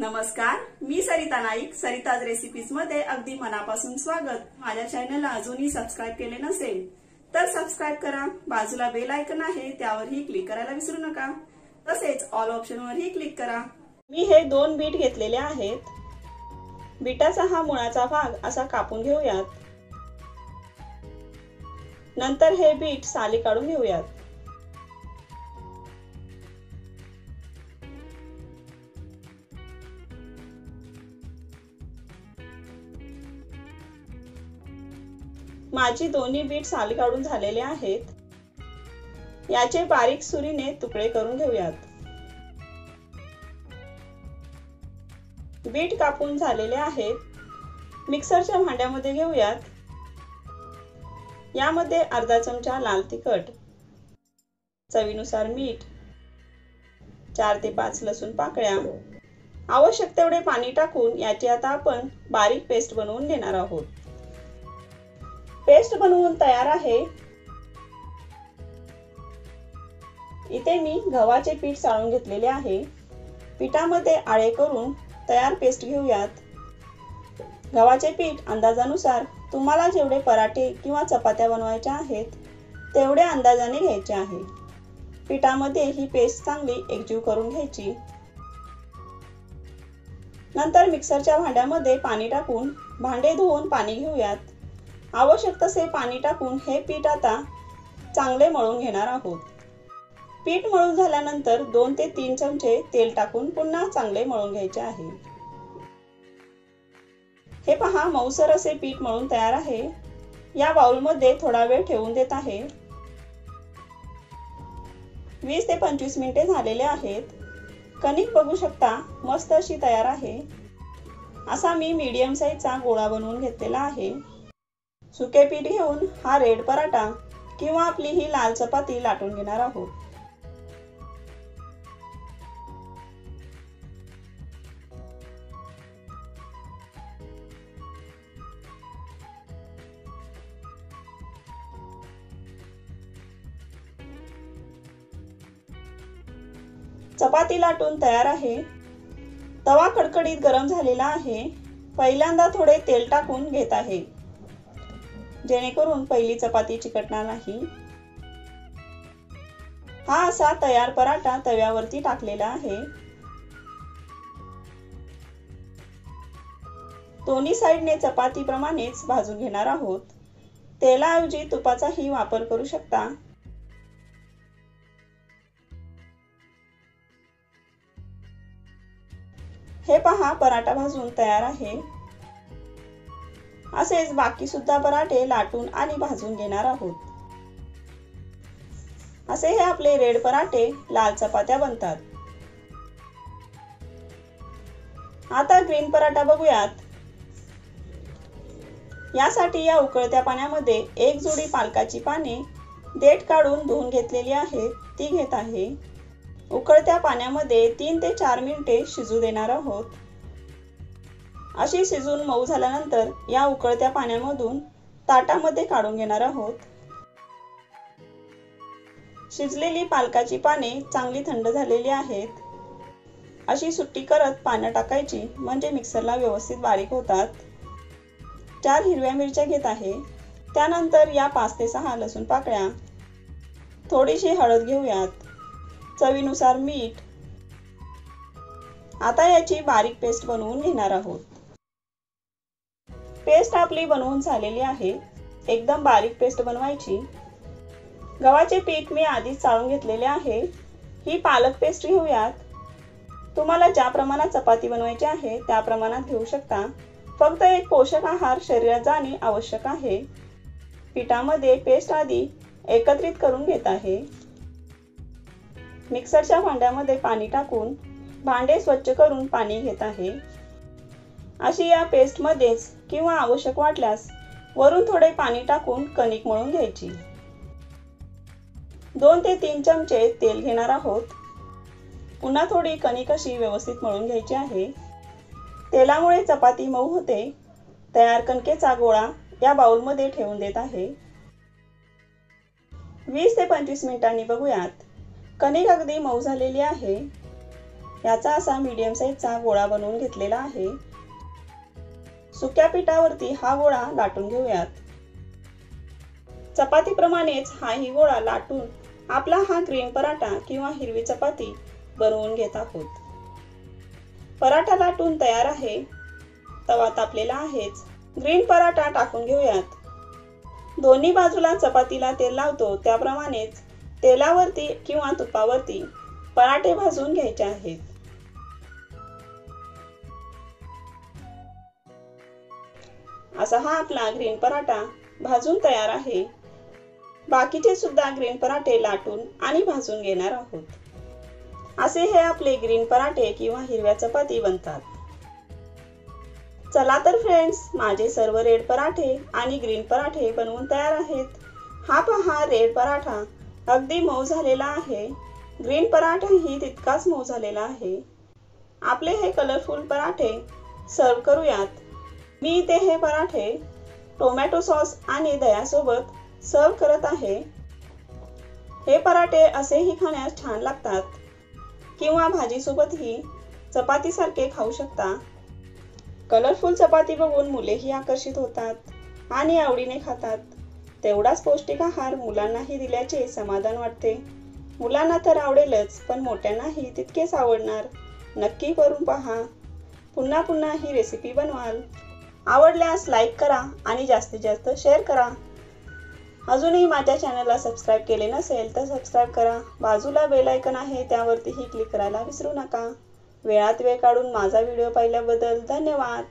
नमस्कार मी सरिता नाईक सरिताज रेसिपीजमध्ये अगदी मनापासून स्वागत. माझ्या चॅनलला अजूनही सबस्क्राईब केले नसेल तर सबस्क्राईब करा. बाजूला बेल आयकन आहे त्यावरही क्लिक करायला विसरू नका. तसेच ऑल ऑप्शनवरही क्लिक करा. मी हे दोन बीट घेतलेले आहेत. बीटाचा हा मुळाचा भाग असा कापून घेऊयात. नंतर हे बीट साली काढून घेऊयात. माझी दोन्ही बीट साल काढून झालेले आहेत. याचे बारीक सुरीने तुकडे करून घेऊयात. बीट कापून झालेले आहेत. मिक्सरच्या भांड्यामध्ये घेऊयात. यामध्ये अर्धा चमचा लाल तिखट चवीनुसार मीठ चार ते पाच लसूण पाकळ्या. आवश्यक तेवढे पाणी टाकून याची आता आपण बारीक पेस्ट बनवून घेणार आहोत. पेस्ट बनवून तयार आहे. इथे मी गव्हाचे पीठ चाळून घेतलेले आहे. पिठामध्ये आळे करून तयार पेस्ट घेऊयात. गव्हाचे पीठ अंदाजानुसार तुम्हाला जेवढे पराठे किंवा चपात्या बनवायच्या आहेत तेवढ्या अंदाजाने घ्यायचे आहे. पिठामध्ये ही पेस्ट चांगली एकजीव करून घ्यायची. नंतर मिक्सरच्या भांड्यामध्ये पाणी टाकून भांडे धुवून पाणी घेऊयात. आवश्यक तसे पाणी टाकून हे पीठ आता चांगले मळून घेणार आहोत. पीठ मळून झाल्यानंतर दोन ते तीन चमचे तेल टाकून पुन्हा चांगले मळून घ्यायचे आहे. हे पहा मऊसर असे पीठ मळून तयार आहे. या बाउलमध्ये थोडा वेळ ठेवून देत आहे. वीस ते पंचवीस मिनिटे झालेले आहेत. कणिक बघू शकता मस्त अशी तयार आहे. असा मी मीडियम साईजचा गोळा बनवून घेतलेला आहे. सुके पीठ घेऊन हा रेड पराठा किंवा आपली ही लाल चपाती लाटून घेणार आहोत. चपाती लाटून तयार आहे. तवा कडकडीत गरम झालेला आहे. पहिल्यांदा थोडे तेल टाकून घेत आहे. जेणेकरून पहिली चपाती चिकटणार नाही. हा असा तयार पराठा तव्यावरती टाकलेला आहे. दोन्ही साईडने चपाती प्रमाणेच भाजून घेणार आहोत. तेलाऐवजी तुपाचाही वापर करू शकता. हे पहा पराठा भाजून तयार आहे. असेच बाकी सुद्धा पराठे लाटून आणि भाजून घेणार आहोत. असे हे आपले रेड पराठे लाल चपात्या बनतात. आता ग्रीन पराठा बघूयात. यासाठी या उकळत्या पाण्यामध्ये एक जोडी पालकाची पाने देठ काढून धुवून घेतलेली आहेत ती घेत आहे. उकळत्या पाण्यामध्ये तीन ते चार मिनिटे शिजू देणार आहोत. अशी शिजून मऊ झाल्यानंतर या उकळत्या पाण्यामधून ताटामध्ये काढून घेणार आहोत. शिजलेली पालकाची पाने चांगली थंड झालेली आहेत. अशी सुट्टी करत पानं टाकायची म्हणजे मिक्सरला व्यवस्थित बारीक होतात. चार हिरव्या मिरच्या घेत आहे. त्यानंतर या पाच ते सहा लसूण पाकळ्या. थोडीशी हळद घेऊयात. चवीनुसार मीठ. आता याची बारीक पेस्ट बनवून घेणार आहोत. पेस्ट आपली बनवून झालेली आहे. एकदम बारीक पेस्ट बनवायची. गव्हाचे पीठ मी आधीच चाळून घेतलेले आहे. ही पालक पेस्ट घेऊयात. तुम्हाला ज्या प्रमाणात चपाती बनवायची आहे त्या प्रमाणात घेऊ शकता. फक्त एक पोषक आहार शरीरात जाणे आवश्यक आहे. पिठामध्ये पेस्ट आधी एकत्रित करून घेत आहे. मिक्सरच्या भांड्यामध्ये पाणी टाकून भांडे स्वच्छ करून पाणी घेत आहे. अशी या पेस्टमध्येच किंवा आवश्यक वाटल्यास वरून थोडे पाणी टाकून कणिक मळून घ्यायची. दोन ते तीन चमचे तेल घेणार आहोत. पुन्हा थोडी कणिक अशी व्यवस्थित मळून घ्यायची आहे. तेलामुळे चपाती मऊ होते. तयार कणकेचा गोळा या बाउलमध्ये ठेवून देत आहे. वीस ते पंचवीस मिनिटांनी बघूयात. कणिक अगदी मऊ झालेली आहे. याचा असा मीडियम साईजचा गोळा बनवून घेतलेला आहे. सुक्या पिठावरती हा गोळा लाटून घेऊयात. चपातीप्रमाणेच हाही गोळा लाटून आपला हा ग्रीन पराठा किंवा हिरवी चपाती बनवून घेत आहोत. पराठा लाटून तयार आहे. तवा तापलेला आहेच. ग्रीन पराठा टाकून घेऊयात. दोन्ही बाजूला चपातीला तेल लावतो. त्याप्रमाणेच तेलावरती किंवा तुपावरती पराठे भाजून घ्यायचे आहेत. असा हा आपला ग्रीन पराठा भाजून तयार आहे. बाकीचे सुद्धा ग्रीन पराठे लाटून आणि भाजून घेणार आहोत. असे हे आपले ग्रीन पराठे किंवा हिरव्या चपाती बनतात. चला तर फ्रेंड्स माझे सर्व रेड पराठे आणि ग्रीन पराठे बनवून तयार आहेत. हा पहा रेड पराठा अगदी मऊ झालेला आहे. ग्रीन पराठाही तितकाच मऊ झालेला आहे. आपले हे कलरफुल पराठे सर्व करूयात. मी इथे हे पराठे टोमॅटो सॉस आणि दह्यासोबत सर्व करत आहे. हे पराठे असेही खाण्यास छान लागतात किंवा भाजीसोबतही चपातीसारखे खाऊ शकता. कलरफुल चपाती बघून मुलेही आकर्षित होतात आणि आवडीने खातात. तेवढाच पौष्टिक आहार मुलांनाही दिल्याचे समाधान वाटते. मुलांना तर आवडेलच पण मोठ्यांनाही तितकेच आवडणार. नक्की करून पहा. पुन्हा पुन्हा ही रेसिपी बनवाल. आवडल्यास लाईक करा आणि जास्तीत जास्त शेअर करा. अजूनही माझ्या चॅनलला सबस्क्राईब केले नसेल तर सबस्क्राईब करा. बाजूला बेल आहे त्यावरतीही क्लिक करायला विसरू नका. वेळात वेळ काढून माझा व्हिडिओ पाहिल्याबद्दल धन्यवाद.